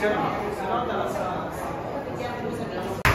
なんだなんだなんだ。